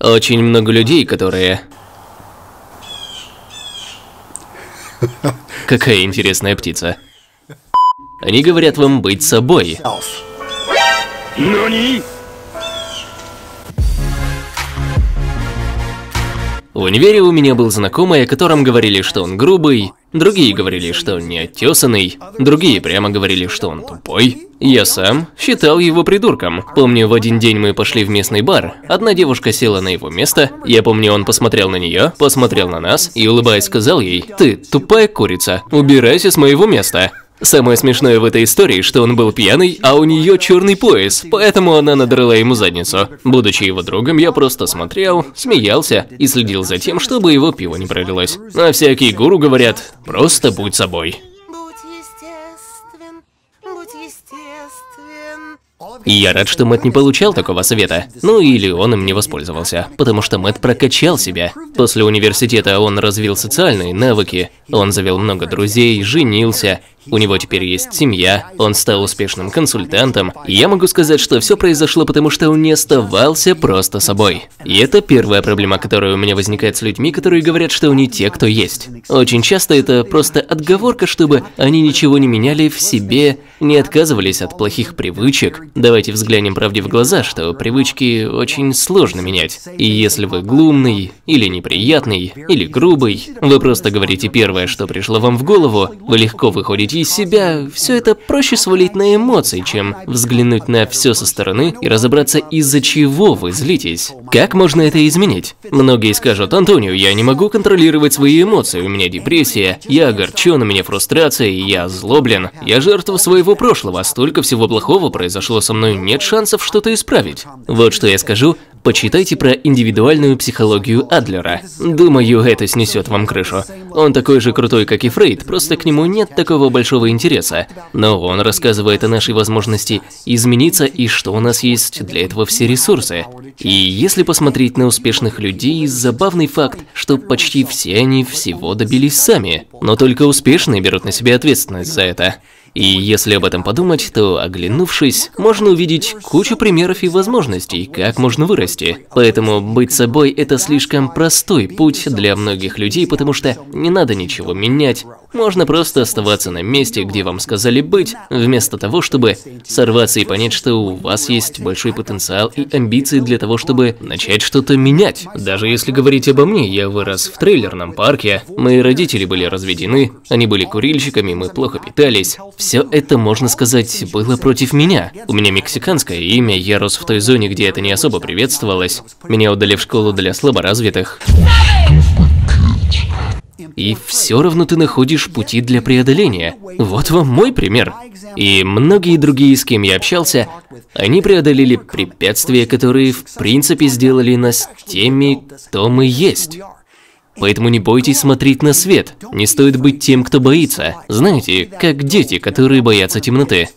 Очень много людей, которые... Какая интересная птица. Они говорят вам быть собой. В универе у меня был знакомый, о котором говорили, что он грубый, другие говорили, что он неотесанный, другие прямо говорили, что он тупой. Я сам считал его придурком. Помню, в один день мы пошли в местный бар, одна девушка села на его место, я помню, он посмотрел на нее, посмотрел на нас и, улыбаясь, сказал ей, «Ты тупая курица, убирайся с моего места». Самое смешное в этой истории, что он был пьяный, а у нее черный пояс, поэтому она надрала ему задницу. Будучи его другом, я просто смотрел, смеялся и следил за тем, чтобы его пиво не пролилось. А всякие гуру говорят, просто будь собой. И я рад, что Мэтт не получал такого совета. Ну или он им не воспользовался, потому что Мэтт прокачал себя. После университета он развил социальные навыки, он завел много друзей, женился, у него теперь есть семья, он стал успешным консультантом. И я могу сказать, что все произошло потому, что он не оставался просто собой. И это первая проблема, которая у меня возникает с людьми, которые говорят, что они те, кто есть. Очень часто это просто отговорка, чтобы они ничего не меняли в себе, не отказывались от плохих привычек. Давайте взглянем правде в глаза, что привычки очень сложно менять. И если вы глумный, или неприятный, или грубый, вы просто говорите первое, что пришло вам в голову, вы легко выходите из себя, все это проще свалить на эмоции, чем взглянуть на все со стороны и разобраться, из-за чего вы злитесь. Как можно это изменить? Многие скажут, Антонио, я не могу контролировать свои эмоции, у меня депрессия, я огорчен, у меня фрустрация, я озлоблен, я жертва своего прошлого, столько всего плохого произошло со мной, нет шансов что-то исправить. Вот что я скажу, Почитайте про индивидуальную психологию Адлера. Думаю, это снесет вам крышу. Он такой же крутой, как и Фрейд, просто к нему нет такого большого интереса. Но он рассказывает о нашей возможности измениться и что у нас есть для этого все ресурсы. И если посмотреть на успешных людей, забавный факт, что почти все они всего добились сами. Но только успешные берут на себя ответственность за это. И если об этом подумать, то, оглянувшись, можно увидеть кучу примеров и возможностей, как можно вырасти. Поэтому быть собой – это слишком простой путь для многих людей, потому что не надо ничего менять. Можно просто оставаться на месте, где вам сказали быть, вместо того, чтобы сорваться и понять, что у вас есть большой потенциал и амбиции для того, чтобы начать что-то менять. Даже если говорить обо мне, я вырос в трейлерном парке, мои родители были разведены, они были курильщиками, мы плохо питались. Все это, можно сказать, было против меня. У меня мексиканское имя, я рос в той зоне, где это не особо приветствовалось. Меня удали в школу для слаборазвитых. И все равно ты находишь пути для преодоления. Вот вам мой пример. И многие другие, с кем я общался, они преодолели препятствия, которые в принципе сделали нас теми, кто мы есть. Поэтому не бойтесь смотреть на свет. Не стоит быть тем, кто боится. Знаете, как дети, которые боятся темноты.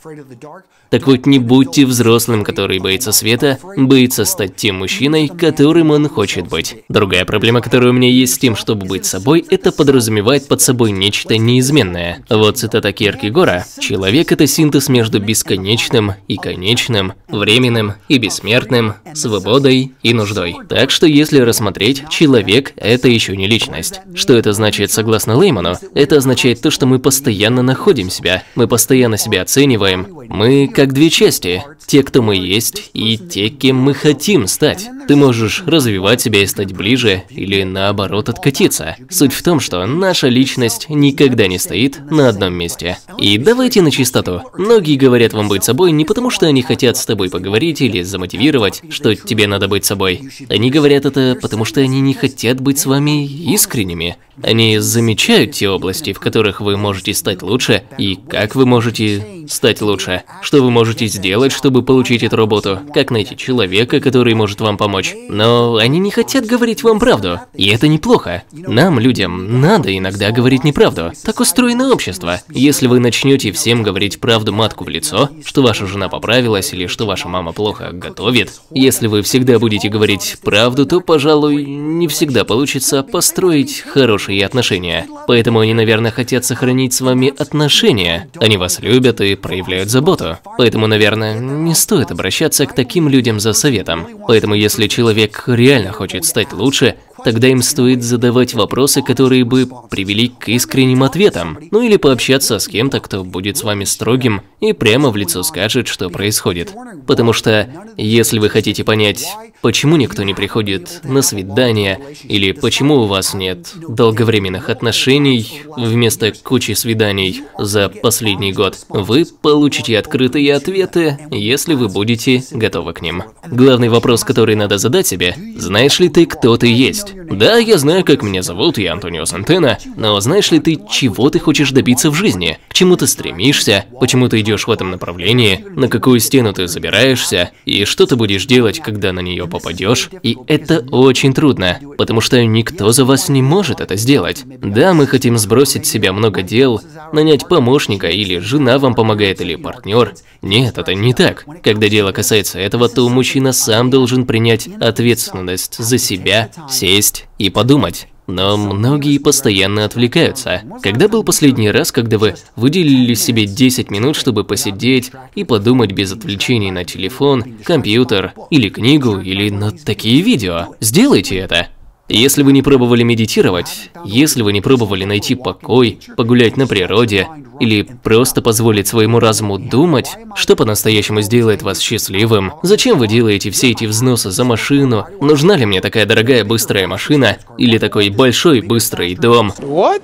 Так вот, не будьте взрослым, который боится света, боится стать тем мужчиной, которым он хочет быть. Другая проблема, которая у меня есть с тем, чтобы быть собой, это подразумевает под собой нечто неизменное. Вот цитата Киркегора. «Человек – это синтез между бесконечным и конечным, временным и бессмертным, свободой и нуждой». Так что, если рассмотреть, человек – это еще не личность. Что это значит согласно Лейману? Это означает то, что мы постоянно находим себя, мы постоянно себя оцениваем, мы как две части. Те, кто мы есть, и те, кем мы хотим стать. Ты можешь развивать себя и стать ближе, или наоборот откатиться. Суть в том, что наша личность никогда не стоит на одном месте. И давайте на чистоту. Многие говорят вам быть собой не потому, что они хотят с тобой поговорить или замотивировать, что тебе надо быть собой. Они говорят это потому, что они не хотят быть с вами искренними. Они замечают те области, в которых вы можете стать лучше, и как вы можете стать лучше. Что вы можете сделать, чтобы получить эту работу, как найти человека, который может вам помочь. Но они не хотят говорить вам правду, и это неплохо. Нам, людям, надо иногда говорить неправду. Так устроено общество. Если вы начнете всем говорить правду матку в лицо, что ваша жена поправилась или что ваша мама плохо готовит, если вы всегда будете говорить правду, то, пожалуй, не всегда получится построить хорошие отношения. Поэтому они, наверное, хотят сохранить с вами отношения. Они вас любят и проявляют заботу. Поэтому, наверное, не стоит обращаться к таким людям за советом. Поэтому, если человек реально хочет стать лучше, тогда им стоит задавать вопросы, которые бы привели к искренним ответам. Ну или пообщаться с кем-то, кто будет с вами строгим и прямо в лицо скажет, что происходит. Потому что, если вы хотите понять, почему никто не приходит на свидание, или почему у вас нет долговременных отношений вместо кучи свиданий за последний год, вы получите открытые ответы, если вы будете готовы к ним. Главный вопрос, который надо задать себе, знаешь ли ты, кто ты есть? Да, я знаю, как меня зовут, я Антонио Сантена, но знаешь ли ты, чего ты хочешь добиться в жизни? К чему ты стремишься? Почему ты идешь в этом направлении? На какую стену ты забираешься? И что ты будешь делать, когда на нее попадешь? И это очень трудно, потому что никто за вас не может это сделать. Да, мы хотим сбросить с себя много дел, нанять помощника, или жена вам помогает, или партнер. Нет, это не так. Когда дело касается этого, то мужчина сам должен принять ответственность за себя, сесть и подумать. Но многие постоянно отвлекаются. Когда был последний раз, когда вы выделили себе 10 минут, чтобы посидеть и подумать без отвлечений на телефон, компьютер или книгу или на такие видео? Сделайте это. Если вы не пробовали медитировать, если вы не пробовали найти покой, погулять на природе, или просто позволить своему разуму думать, что по-настоящему сделает вас счастливым, зачем вы делаете все эти взносы за машину, нужна ли мне такая дорогая быстрая машина, или такой большой быстрый дом? What?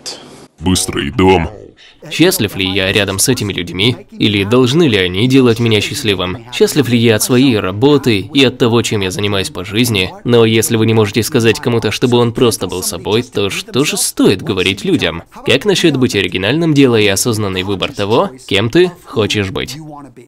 Быстрый дом. Счастлив ли я рядом с этими людьми? Или должны ли они делать меня счастливым? Счастлив ли я от своей работы и от того, чем я занимаюсь по жизни? Но если вы не можете сказать кому-то, чтобы он просто был собой, то что же стоит говорить людям? Как насчет быть оригинальным, делая осознанный выбор того, кем ты хочешь быть?